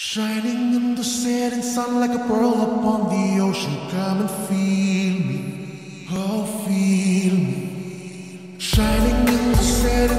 Shining in the setting sun like a pearl upon the ocean, come and feel me, oh feel me. Shining in the setting